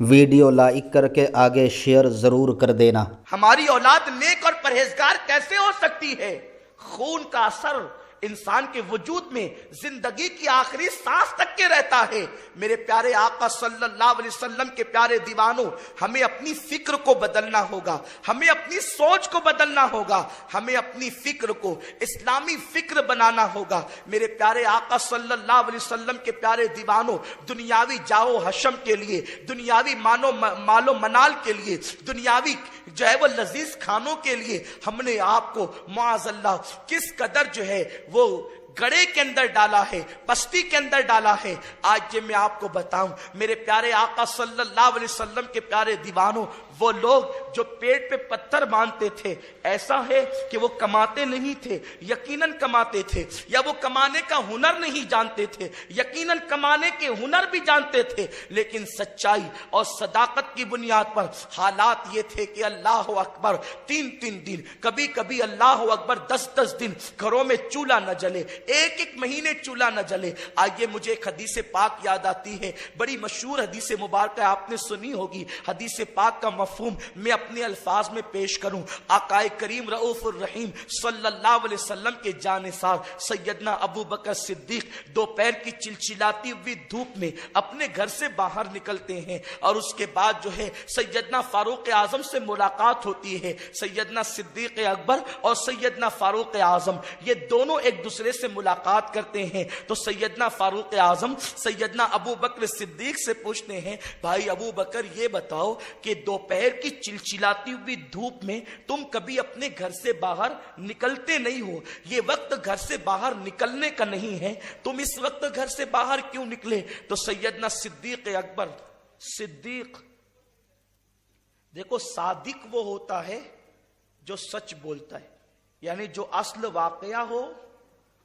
Video like करके आगे share ज़रूर कर देना। हमारी औलाद नेक और परहेजगार कैसे हो सकती है? खून का असर इंसान के वजूद में ज़िंदगी की आखिरी सांस तक के रहता है। मेरे प्यारे आका सल्लल्लाहु अलैहि वसल्लम के प्यारे दीवानों, हमें अपनी फ़िक्र को बदलना होगा। हमें अपनी सोच को बदलना होगा। हमें अपनी फ़िक्र को, इस्लामी फ़िक्र बनाना होगा। मेरे प्यारे आका सल्लल्लाहु अलैहि वसल्लम के प्यारे दीवानों, दुनियावी जाओ हशम के लिए, दुनियावी मानो मालो मनाल के लिए, दुनियावी जो है वो लजीज खानों के लिए हमने आपको माजल्ला किस कदर जो है वो गड़े के अंदर डाला है, बस्ती के अंदर डाला है। आज ये मैं आपको बताऊँ, मेरे प्यारे आका सल्लल्लाहु अलैहि वसल्लम के प्यारे दीवानों, वो लोग जो पेट पे पत्थर बांधते थे, ऐसा है कि वो कमाते नहीं थे, यकीनन कमाते थे, या वो कमाने का हुनर नहीं जानते थे, यकीनन कमाने के हुनर भी जानते थे, लेकिन सच्चाई और सदाकत की बुनियाद पर हालात ये थे कि अल्लाह अकबर तीन तीन दिन कभी कभी अल्लाह अकबर दस दस दिन घरों में चूल्हा न जले एक एक महीने चूल्हा न जले। आइए मुझे एक हदीस पाक याद आती है। बड़ी मशहूर हदीस मुबारक आपने सुनी होगी। हदीस पाक का मफहूम मैं अपने अल्फाज में पेश करूँ। आकाए करीम रऊफ रहीम सल्लल्लाहु अलैहि वसल्लम के जानेसार सैयदना अबू बकर सिद्दीक दोपहर की चिलचिलाती हुई धूप में अपने घर से बाहर निकलते हैं और उसके बाद जो है सैयदना फारूक आज़म से मुलाकात होती है। सैयदना सिद्दीक अकबर और सैयदना फारूक आज़म, ये दोनों एक दूसरे से मुलाकात करते हैं तो सैयदना फारूक आज़म, सैयदना अबू बकर सिद्दीक से पूछते हैं, भाई अबू बकर, ये बताओ कि दोपहर की चिलचिलाती हुई धूप में तुम कभी अपने घर से बाहर निकलते नहीं हो? ये वक्त घर से बाहर निकलने का नहीं है। तुम इस वक्त घर से बाहर क्यों निकले? तो सैयदना सिद्दीक अकबर, सिद्दीक, देखो, सादिक वो होता है जो सच बोलता है, यानी जो असल वाकया हो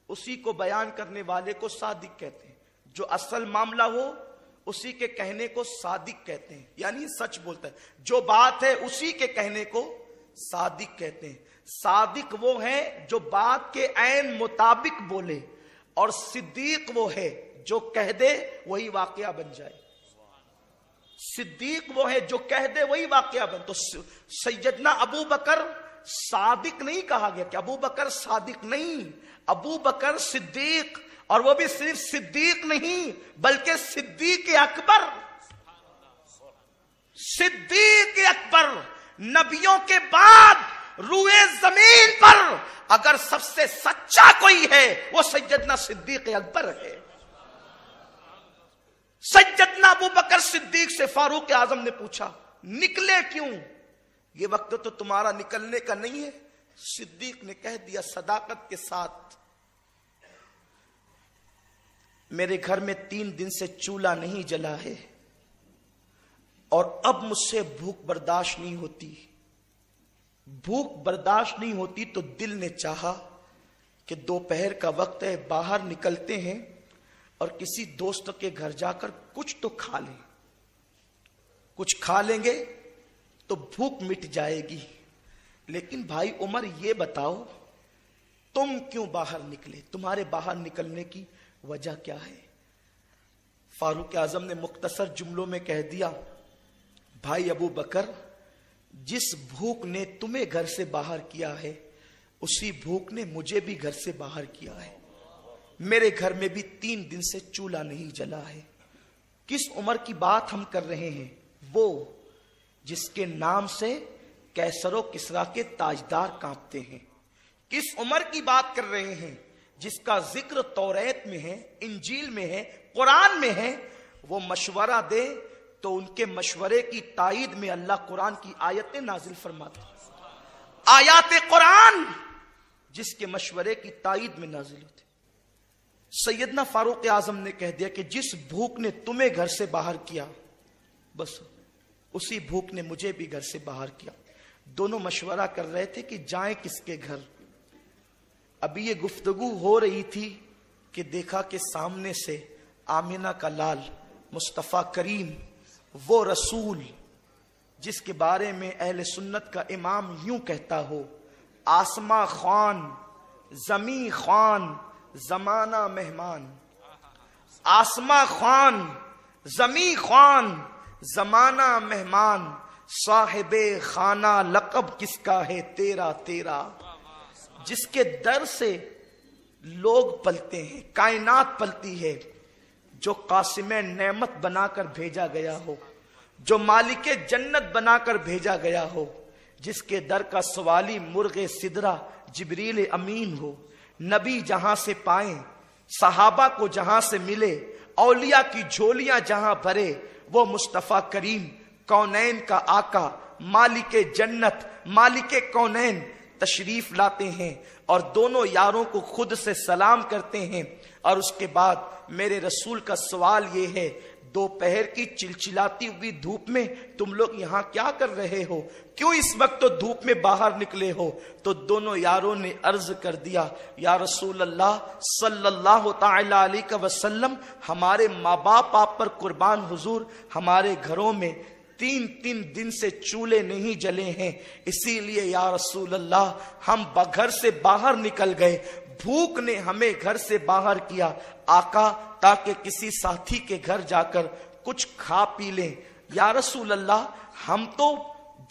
उसी को बयान करने वाले को सादिक कहते हैं। जो असल मामला हो, उसी के कहने को सादिक कहते हैं। यानी सच बोलता है। जो बात है, उसी के कहने को सादिक कहते हैं। सादिक वो है जो बात के ऐन मुताबिक बोले और सिद्दीक वो है जो कह दे, वही वाकया बन जाए। सिद्दीक वो है जो कह दे, वही वाकया बन। तो सैयदना अबू बकर सादिक नहीं कहा गया कि अबू बकर सादिक नहीं, अबू बकर सिद्दीक, और वो भी सिर्फ़ सिद्दीक नहीं, बल्कि सिद्दीक अकबर। सिद्दीक अकबर, नबियों के बाद रूए ज़मीन पर अगर सबसे सच्चा कोई है, वो सैयदना सिद्दीक अकबर है। सैयदना अबू बकर सिद्दीक से फारूक आज़म ने पूछा, निकले क्यों? ये वक्त तो तुम्हारा निकलने का नहीं है। सिद्दीक ने कह दिया, सदाकत के साथ, मेरे घर में तीन दिन से चूल्हा नहीं जला है और अब मुझसे भूख बर्दाश्त नहीं होती। भूख बर्दाश्त नहीं होती तो दिल ने चाहा कि दोपहर का वक्त है, बाहर निकलते हैं और किसी दोस्त के घर जाकर कुछ तो खा लें। कुछ खा लेंगे तो भूख मिट जाएगी। लेकिन भाई उमर, ये बताओ, तुम क्यों बाहर निकले? तुम्हारे बाहर निकलने की वजह क्या है? फारूक आज़म ने मुख्तसर जुमलों में कह दिया, भाई अबू बकर, जिस भूख ने तुम्हें घर से बाहर किया है, उसी भूख ने मुझे भी घर से बाहर किया है। मेरे घर में भी तीन दिन से चूल्हा नहीं जला है। किस उम्र की बात हम कर रहे हैं? वो जिसके नाम से कैसरो किसरा के ताजदार कांपते हैं। किस उम्र की बात कर रहे हैं, जिसका ज़िक्र तौरेत में है, इंजील में है, कुरान में है, वो मशवरा दे तो उनके मशवरे की ताइद में अल्लाह कुरान की आयतें नाजिल फरमाते आयात कुरान, जिसके मशवरे की ताइद में नाजिल होते सैदना फारूक आज़म ने कह दिया कि जिस भूख ने तुम्हें घर से बाहर किया, बस उसी भूख ने मुझे भी घर से बाहर किया। दोनों मशवरा कर रहे थे कि जाएँ किसके घर। अभी ये गुफ्तगु हो रही थी कि देखा कि सामने से आमिना का लाल, मुस्तफ़ा करीम, वो रसूल, जिसके बारे में अहल सुन्नत का इमाम यूँ कहता हो, आसमा खान, जमी खान, जमाना मेहमान। आसमा खान, जमी खान जमाना मेहमान, साहिब खाना, लकब किसका है? तेरा तेरा। जिसके दर से लोग पलते हैं, कायनात पलती है, जो कासिम नेमत बनाकर भेजा गया हो, जो मालिक जन्नत बनाकर भेजा गया हो, जिसके दर का सवाली मुर्गे सिदरा जिबरील अमीन हो, नबी जहाँ से पाए, सहाबा को जहाँ से मिले, औलिया की झोलियाँ जहाँ भरे वो मुस्तफ़ा करीम, कौनैन का आका, मालिक जन्नत, मालिक कौनैन, तशरीफ़ लाते हैं और दोनों यारों को खुद से सलाम करते हैं। और उसके बाद मेरे रसूल का सवाल ये है दोपहर की चिलचिलाती हुई धूप में तुम लोग यहाँ क्या कर रहे हो? क्यों इस वक्त तो धूप में बाहर निकले हो? तो दोनों यारों ने अर्ज़ कर दिया, या रसूल अल्लाह सल्लल्लाहु अलैहि वसल्लम, हमारे माँ बाप आप पर कुर्बान हुजूर, हमारे घरों में तीन तीन दिन से चूल्हे नहीं जले हैं। इसीलिए, या रसूल अल्लाह हम घर से बाहर निकल गए भूख ने हमें घर से बाहर किया। आका, ताकि किसी साथी के घर जाकर कुछ खा पी लें। या रसूल अल्लाह हम तो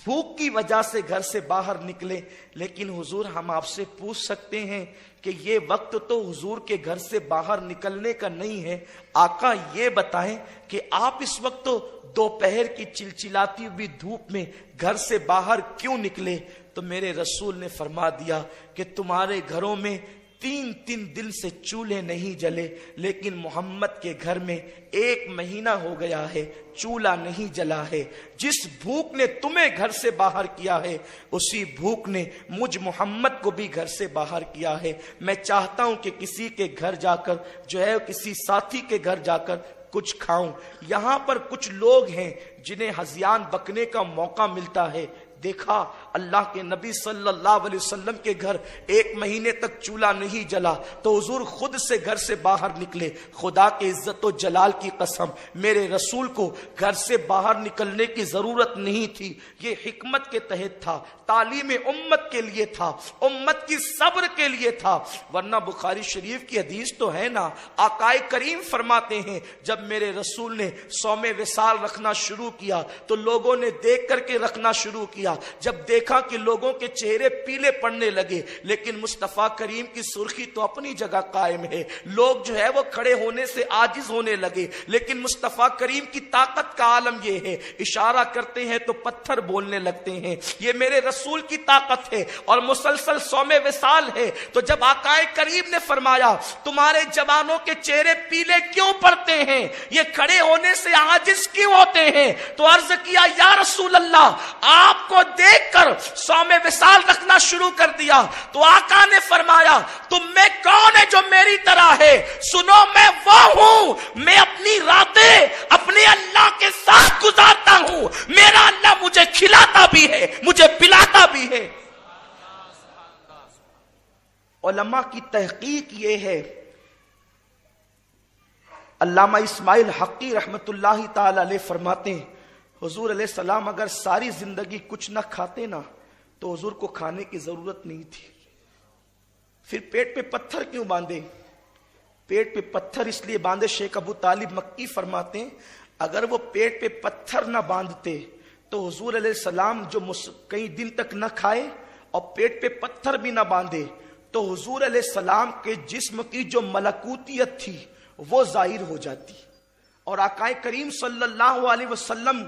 भूख की वजह से घर से बाहर निकले, लेकिन हुजूर, हम आपसे पूछ सकते हैं कि ये वक्त तो हुजूर के घर से बाहर निकलने का नहीं है। आका, ये बताएँ कि आप इस वक्त तो दोपहर की चिलचिलाती हुई धूप में घर से बाहर क्यों निकले? तो मेरे रसूल ने फरमा दिया कि तुम्हारे घरों में तीन तीन दिन से चूल्हे नहीं जले, लेकिन मोहम्मद के घर में एक महीना हो गया है, चूल्हा नहीं जला है। जिस भूख ने तुम्हें घर से बाहर किया है, उसी भूख ने मुझ मोहम्मद को भी घर से बाहर किया है। मैं चाहता हूँ कि किसी के घर जाकर, जो है किसी साथी के घर जाकर कुछ खाऊं। यहाँ पर कुछ लोग हैं जिन्हें हजियान बकने का मौका मिलता है। देखा, अल्लाह के नबी सल्लल्लाहु अलैहि वसल्लम के घर एक महीने तक चूल्हा नहीं जला तो हजूर खुद से घर से बाहर निकले। खुदा के इज़्ज़त जलाल की कसम, मेरे रसूल को घर से बाहर निकलने की ज़रूरत नहीं थी। ये हिकमत के तहत था, तालीम उम्मत के लिए था, उम्मत की सब्र के लिए था। वरना बुखारी शरीफ की हदीस तो है ना, आकाए करीम फरमाते हैं, जब मेरे रसूल ने सौमे विसाल रखना शुरू किया तो लोगों ने देख करके रखना शुरू किया। जब देखा कि लोगों के चेहरे पीले पड़ने लगे, लेकिन मुस्तफ़ा करीम की सुर्खी तो अपनी जगह कायम है। लोग जो है वो खड़े होने से आजिज होने लगे, लेकिन मुस्तफ़ा करीम की ताकत का आलम यह है। इशारा करते हैं तो पत्थर बोलने लगते हैं। ये मेरे रसूल की ताकत है और मुसलसल सौमे विसाल है। तो जब आकाए करीम ने फरमाया, तुम्हारे जवानों के चेहरे पीले क्यों पड़ते हैं? ये खड़े होने से आजिज क्यों होते हैं? तो अर्ज़ किया, या रसूल अल्लाह आपको देखकर सौम्य विशाल रखना शुरू कर दिया। तो आका ने फरमाया, तुम में कौन है जो मेरी तरह है? सुनो, मैं वो हूँ। मैं अपनी रातें अपने अल्लाह के साथ गुजारता हूँ। मेरा अल्लाह मुझे खिलाता भी है, मुझे पिलाता भी है। ओलमा की तहकीक ये है, अल्लामा इस्माइल हकी रहमतुल्लाह ताला फरमाते हैं हजूर सलाम अगर सारी ज़िंदगी कुछ ना खाते ना तो हजूर को खाने की ज़रूरत नहीं थी। फिर पेट पे पत्थर क्यों बांधे? पेट पे पत्थर इसलिए बांधे, शेख अबू तालिब मक्की फरमाते अगर वो पेट पे पत्थर ना बांधते तो हजूर सलाम जो कई दिन तक न खाए और पेट पे पत्थर भी ना बांधे तो हजूर सलाम के जिस्म की जो मलकूतियत थी, वो ज़ाहिर हो जाती। और आकाए करीम सल्लल्लाहु अलैहि वसल्लम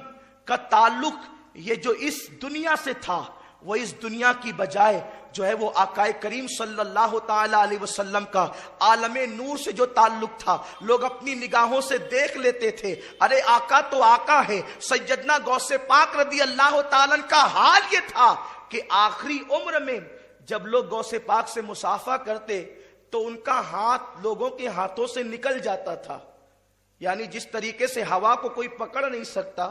का ताल्लुक ये जो इस दुनिया से था, वो इस दुनिया की बजाय जो है वो आकाए करीम सल्लल्लाहु अलैहि वसल्लम का आलम नूर से जो ताल्लुक था, लोग अपनी निगाहों से देख लेते थे, अरे आका तो आका है, सैयदना गौसे पाक रदी अल्लाह तालन का हाल ये था कि आखिरी उम्र में जब लोग गौसे पाक से मुसाफा करते तो उनका हाथ लोगों के हाथों से निकल जाता था। यानी जिस तरीके से हवा को कोई पकड़ नहीं सकता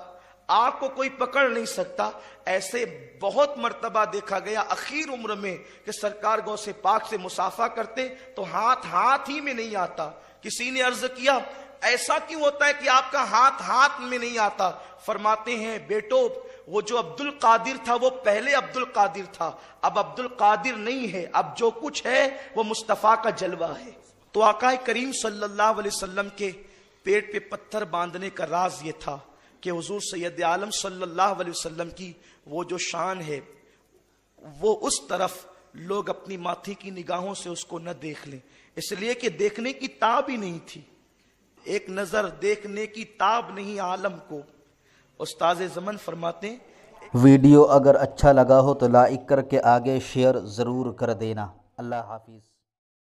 आग को कोई पकड़ नहीं सकता। ऐसे बहुत मर्तबा देखा गया अखीर उम्र में कि सरकार गौ से पाक से मुसाफा करते तो हाथ हाथ ही में नहीं आता। किसी ने अर्ज़ किया, ऐसा क्यों होता है कि आपका हाथ हाथ में नहीं आता? फरमाते हैं, बेटो, वो जो अब्दुल कादिर था, वो पहले अब्दुल कादिर था। अब अब्दुल कादिर नहीं है। अब जो कुछ है, वो मुस्तफ़ा का जलवा है। तो आकाए करीम सल्लल्लाहु अलैहि वसल्लम के पेट पे पत्थर बांधने का राज ये था। कि हुजूर सैयद आलम सल्लल्लाहु की वो जो शान है, वो उस तरफ़ लोग अपनी माथी की निगाहों से उसको न देख लें। इसलिए कि देखने की ताब ही नहीं थी। एक नज़र देखने की ताब नहीं आलम को। उस्ताज जमन फरमाते वीडियो अगर अच्छा लगा हो तो लाइक करके आगे शेयर ज़रूर कर देना। अल्लाह हाफिज़।